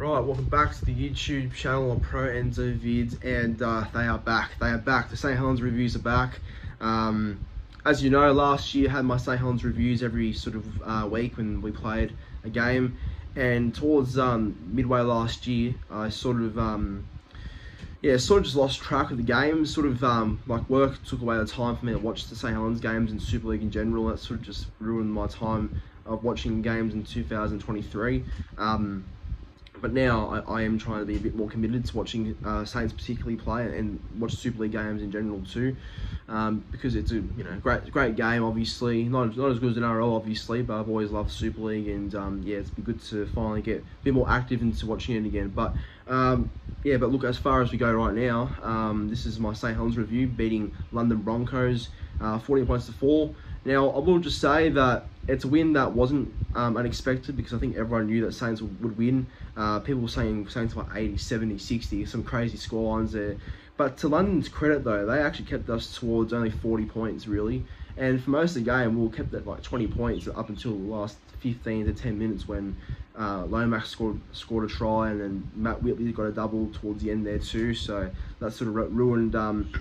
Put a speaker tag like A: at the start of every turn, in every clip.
A: Right, welcome back to the YouTube channel on ProEnzo Vidz, and uh, they are back. They are back. The St. Helens reviews are back. Um, as you know, last year I had my St. Helens reviews every sort of uh, week when we played a game, and towards um, midway last year, I sort of um, yeah, sort of just lost track of the game. Sort of um, like work took away the time for me to watch the St Helens games and Super League in general. That sort of just ruined my time of watching games in 2023. But now I, I, am trying to be a bit more committed to watching uh, Saints particularly play and watch Super League games in general too, um, because it's a you know great great game obviously not not as good as an NRL obviously, but I've always loved Super League and um, yeah it's been good to finally get a bit more active into watching it again. But um, yeah, but look as far as we go right now, um, this is my St Helens review beating London Broncos, uh, 14 points to four. Now I will just say that it's a win that wasn't um, unexpected because I think everyone knew that Saints would win. Uh, people were saying Saints were 80, 70, 60, some crazy score lines there. But to London's credit though, they actually kept us towards only 40 points really. And for most of the game, we kept at like 20 points up until the last 15 to 10 minutes when uh, Lomax scored scored a try and then Matt Whitley got a double towards the end there too. So that sort of ruined um,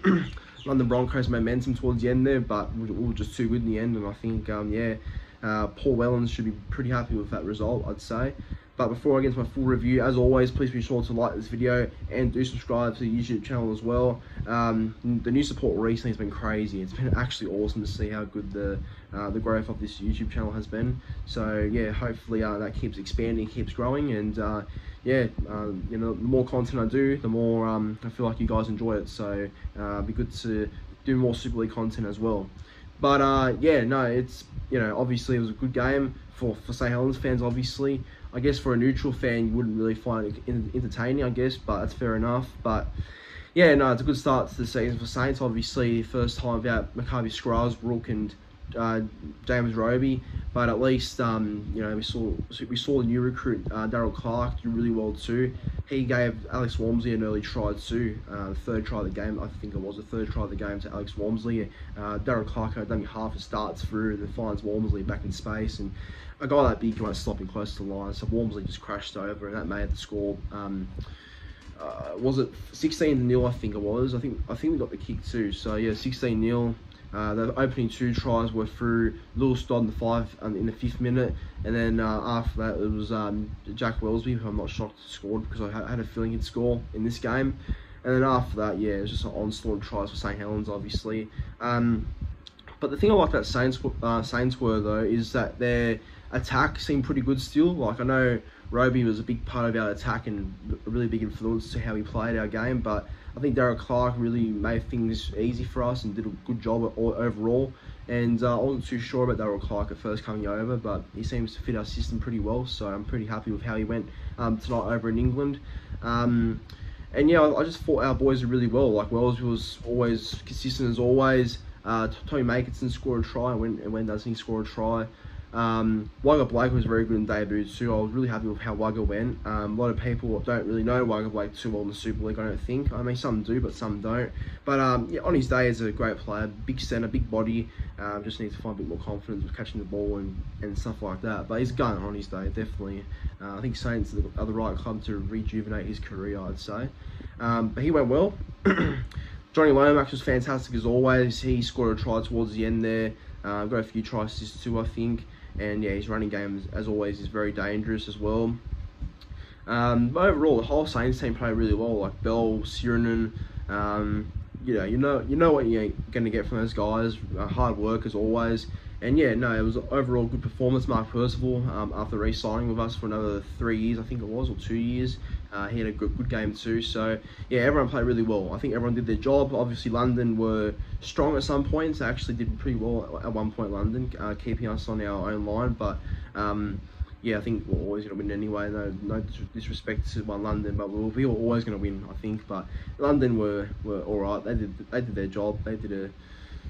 A: London Broncos momentum towards the end there, but we were just too good in the end. And I think, um, yeah, uh, Paul Wellens should be pretty happy with that result, I'd say. But before I get into my full review, as always, please be sure to like this video and do subscribe to the YouTube channel as well. Um, the new support recently has been crazy. It's been actually awesome to see how good the uh, the growth of this YouTube channel has been. So yeah, hopefully uh, that keeps expanding, keeps growing, and uh, yeah, um, you know, the more content I do, the more um, I feel like you guys enjoy it. So uh, it'd be good to do more Super League content as well. But uh, yeah, no, it's you know obviously it was a good game for for St Helens fans. Obviously, I guess for a neutral fan you wouldn't really find it entertaining. I guess, but that's fair enough. But yeah, no, it's a good start to the season for Saints. Obviously, first time without McCarthy-Scarsbrook and uh, James Roby, but at least um, you know we saw we saw the new recruit uh, Daryl Clark do really well too. He gave Alex Walmsley an early try too, uh, the third try of the game. I think it was the third try of the game to Alex Walmsley. Uh, Daryl Clark had done half a starts through and then finds Walmsley back in space and a guy that big won't stop him close to the line. So Walmsley just crashed over and that made the score. Um, uh, was it 16 0 I think it was I think I think we got the kick too so yeah 16 0 uh, the opening two tries were through Lewis Dodd in the five um, in the fifth minute, and then uh, after that it was um, Jack Welsby, who I'm not shocked scored because I had a feeling he'd score in this game. And then after that, yeah, it was just an onslaught of tries for St Helens, obviously. Um, but the thing I like about Saints uh, Saints were though is that their attack seemed pretty good still. Like I know Roby was a big part of our attack and a really big influence to how we played our game, but I think Daryl Clark really made things easy for us and did a good job overall. And uh, I wasn't too sure about Daryl Clark at first coming over, but he seems to fit our system pretty well. So I'm pretty happy with how he went um, tonight over in England. Um, and yeah, I, just thought our boys did really well. Like Wells was always consistent as always. Uh, Tommy Makinson scored a try, and when, and when does he score a try? Um, Waqa Blake was very good in debut too. I was really happy with how Waqa went. Um, a lot of people don't really know Waqa Blake too well in the Super League, I don't think. I mean, some do, but some don't. But um, yeah, on his day, he's a great player. Big centre, big body. Um, just needs to find a bit more confidence with catching the ball and, and stuff like that. But he's going on his day, definitely. Uh, I think Saints are the right club to rejuvenate his career, I'd say. Um, but he went well. Jonny Lomax was fantastic as always. He scored a try towards the end there. Uh, got a few try assists too, I think and yeah, his running game, as always, is very dangerous as well. Um, but overall, the whole Saints team played really well. Like Bell, Sironen, um, you know, you know, you know what you're going to get from those guys. Uh, hard work as always. And yeah, no, it was overall good performance. Mark Percival, um, after re-signing with us for another three years, I think it was, or two years, uh, he had a good, good game too. So yeah, everyone played really well. I think everyone did their job. Obviously, London were strong at some points. They actually did pretty well at one point. London, uh, keeping us on our own line, but. Um, yeah, I think we're always going to win anyway. No, no disrespect to one London, but we were, we were always going to win, I think. But London were, were all right. They did they did their job. They did a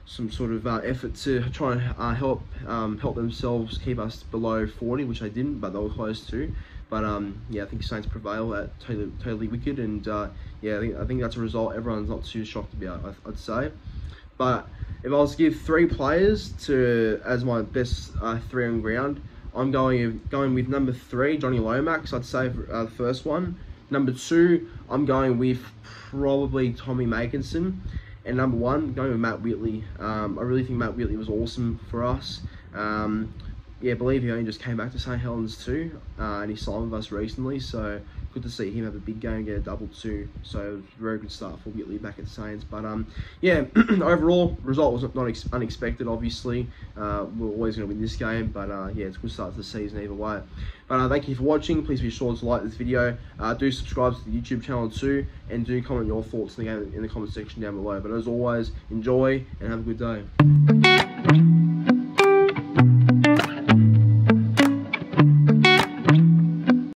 A: some sort of uh, effort to try and uh, help um, help themselves keep us below 40, which they didn't, but they were close to. But um, yeah, I think Saints prevail at totally, totally wicked, and uh, yeah, I think, I think that's a result everyone's not too shocked about. I'd say. But if I was to give three players to as my best uh, three on ground, I'm going going with number three, Jonny Lomax. I'd say uh, the first one. Number two, I'm going with probably Tommy Makinson. And number one, going with Matt Whitley. Um, I really think Matt Whitley was awesome for us. Um, yeah, I believe he only just came back to St Helens too, uh, and he signed with us recently. So good to see him have a big game, get a double too. So very good start for Whitley back at Saints. But um, yeah, overall result was not ex- unexpected. Obviously, uh, we're always going to win this game, but uh, yeah, it's a good start to the season either way. But uh, thank you for watching. Please be sure to like this video. Uh, do subscribe to the YouTube channel too, and do comment your thoughts in the game in the comment section down below. But as always, enjoy and have a good day.